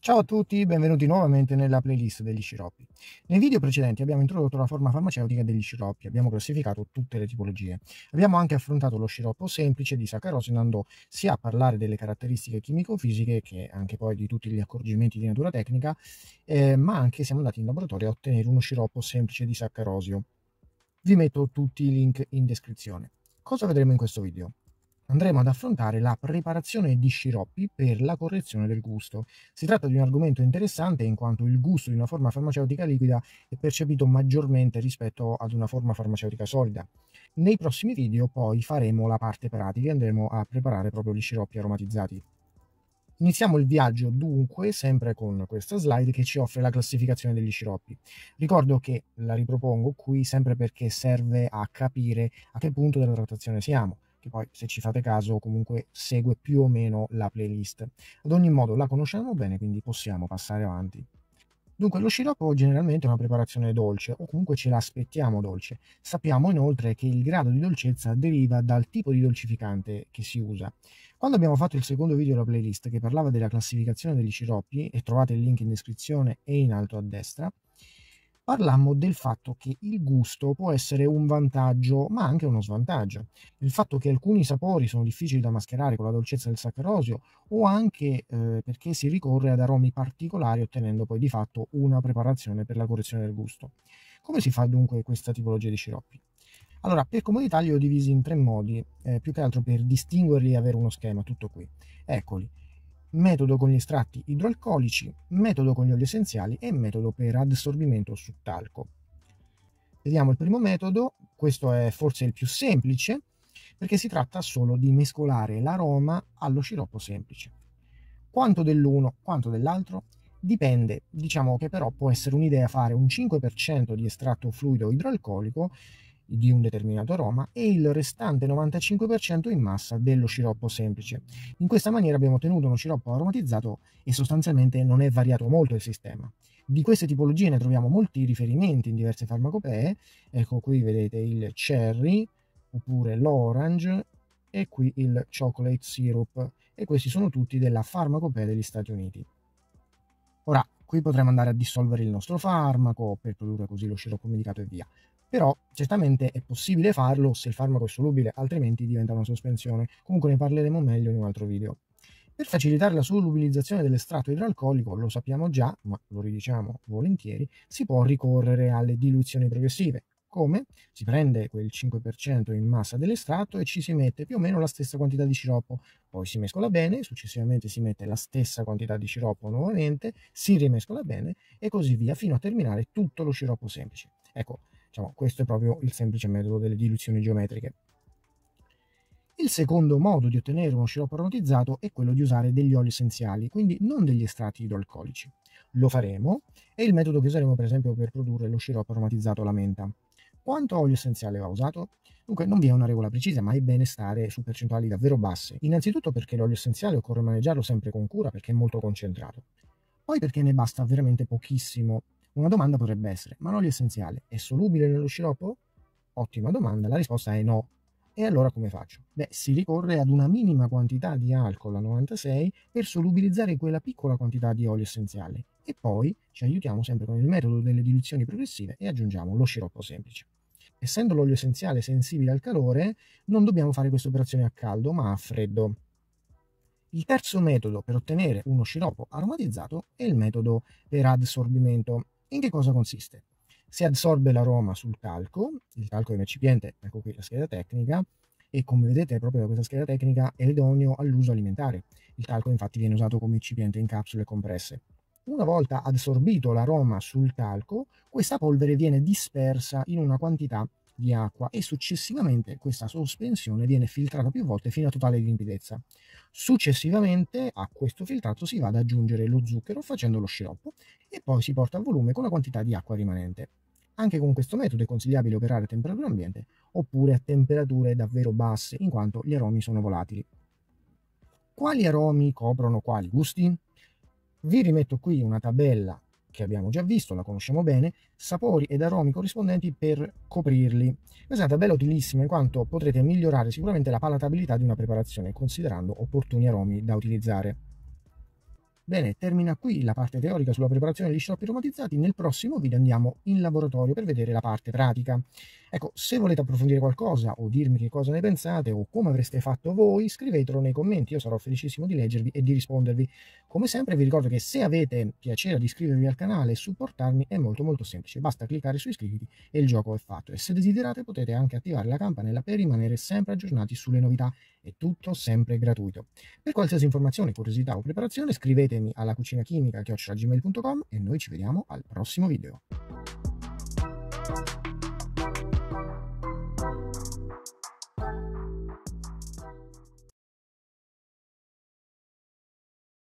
Ciao a tutti, benvenuti nuovamente nella playlist degli sciroppi. Nei video precedenti abbiamo introdotto la forma farmaceutica degli sciroppi, abbiamo classificato tutte le tipologie. Abbiamo anche affrontato lo sciroppo semplice di saccarosi andando sia a parlare delle caratteristiche chimico-fisiche che anche poi di tutti gli accorgimenti di natura tecnica, eh, ma anche siamo andati in laboratorio a ottenere uno sciroppo semplice di saccarosio. Vi metto tutti i link in descrizione. Cosa vedremo in questo video? andremo ad affrontare la preparazione di sciroppi per la correzione del gusto. Si tratta di un argomento interessante in quanto il gusto di una forma farmaceutica liquida è percepito maggiormente rispetto ad una forma farmaceutica solida. Nei prossimi video poi faremo la parte pratica e andremo a preparare proprio gli sciroppi aromatizzati. Iniziamo il viaggio dunque sempre con questa slide che ci offre la classificazione degli sciroppi. Ricordo che la ripropongo qui sempre perché serve a capire a che punto della trattazione siamo che poi se ci fate caso comunque segue più o meno la playlist. Ad ogni modo la conosciamo bene, quindi possiamo passare avanti. Dunque lo sciroppo generalmente è una preparazione dolce o comunque ce l'aspettiamo dolce. Sappiamo inoltre che il grado di dolcezza deriva dal tipo di dolcificante che si usa. Quando abbiamo fatto il secondo video della playlist che parlava della classificazione degli sciroppi e trovate il link in descrizione e in alto a destra, parlammo del fatto che il gusto può essere un vantaggio ma anche uno svantaggio. Il fatto che alcuni sapori sono difficili da mascherare con la dolcezza del saccarosio o anche eh, perché si ricorre ad aromi particolari ottenendo poi di fatto una preparazione per la correzione del gusto. Come si fa dunque questa tipologia di sciroppi? Allora, per comodità li ho divisi in tre modi, eh, più che altro per distinguerli e avere uno schema, tutto qui. Eccoli metodo con gli estratti idroalcolici, metodo con gli oli essenziali e metodo per adsorbimento su talco. Vediamo il primo metodo, questo è forse il più semplice perché si tratta solo di mescolare l'aroma allo sciroppo semplice. Quanto dell'uno, quanto dell'altro? Dipende, diciamo che però può essere un'idea fare un 5% di estratto fluido idroalcolico di un determinato aroma e il restante 95% in massa dello sciroppo semplice. In questa maniera abbiamo ottenuto uno sciroppo aromatizzato e sostanzialmente non è variato molto il sistema. Di queste tipologie ne troviamo molti riferimenti in diverse farmacopee, ecco qui vedete il cherry oppure l'orange e qui il chocolate syrup e questi sono tutti della farmacopea degli Stati Uniti. Ora, qui potremmo andare a dissolvere il nostro farmaco per produrre così lo sciroppo medicato e via però certamente è possibile farlo se il farmaco è solubile, altrimenti diventa una sospensione. Comunque ne parleremo meglio in un altro video. Per facilitare la solubilizzazione dell'estratto idroalcolico, lo sappiamo già, ma lo ridiciamo volentieri, si può ricorrere alle diluizioni progressive. Come? Si prende quel 5% in massa dell'estratto e ci si mette più o meno la stessa quantità di sciroppo, poi si mescola bene, successivamente si mette la stessa quantità di sciroppo nuovamente, si rimescola bene e così via fino a terminare tutto lo sciroppo semplice. Ecco, Diciamo, questo è proprio il semplice metodo delle diluizioni geometriche. Il secondo modo di ottenere uno sciroppo aromatizzato è quello di usare degli oli essenziali, quindi non degli estratti idroalcolici. Lo faremo, è il metodo che useremo per esempio per produrre lo sciroppo aromatizzato alla menta. Quanto olio essenziale va usato? Dunque non vi è una regola precisa, ma è bene stare su percentuali davvero basse. Innanzitutto perché l'olio essenziale occorre maneggiarlo sempre con cura perché è molto concentrato. Poi perché ne basta veramente pochissimo una domanda potrebbe essere, ma l'olio essenziale è solubile nello sciroppo? Ottima domanda, la risposta è no. E allora come faccio? Beh, si ricorre ad una minima quantità di alcol a 96 per solubilizzare quella piccola quantità di olio essenziale e poi ci aiutiamo sempre con il metodo delle diluizioni progressive e aggiungiamo lo sciroppo semplice. Essendo l'olio essenziale sensibile al calore, non dobbiamo fare questa operazione a caldo ma a freddo. Il terzo metodo per ottenere uno sciroppo aromatizzato è il metodo per adsorbimento. In che cosa consiste? Si assorbe l'aroma sul talco, il talco è un recipiente, ecco qui la scheda tecnica, e come vedete proprio da questa scheda tecnica è idoneo all'uso alimentare. Il talco infatti viene usato come recipiente in capsule compresse. Una volta assorbito l'aroma sul talco, questa polvere viene dispersa in una quantità di acqua e successivamente questa sospensione viene filtrata più volte fino a totale limpidezza. Successivamente a questo filtrato si va ad aggiungere lo zucchero facendo lo sciroppo e poi si porta a volume con la quantità di acqua rimanente. Anche con questo metodo è consigliabile operare a temperatura ambiente oppure a temperature davvero basse in quanto gli aromi sono volatili. Quali aromi coprono quali gusti? Vi rimetto qui una tabella che abbiamo già visto, la conosciamo bene, sapori ed aromi corrispondenti per coprirli. Questa è una tabella utilissima in quanto potrete migliorare sicuramente la palatabilità di una preparazione considerando opportuni aromi da utilizzare. Bene, termina qui la parte teorica sulla preparazione degli sciroppi aromatizzati. Nel prossimo video andiamo in laboratorio per vedere la parte pratica. Ecco, se volete approfondire qualcosa o dirmi che cosa ne pensate o come avreste fatto voi, scrivetelo nei commenti, io sarò felicissimo di leggervi e di rispondervi. Come sempre vi ricordo che se avete piacere di iscrivervi al canale e supportarmi è molto molto semplice, basta cliccare su iscriviti e il gioco è fatto. E se desiderate potete anche attivare la campanella per rimanere sempre aggiornati sulle novità, è tutto sempre gratuito. Per qualsiasi informazione, curiosità o preparazione scrivetemi alla cucina chimica chiocciolagmail.com e noi ci vediamo al prossimo video.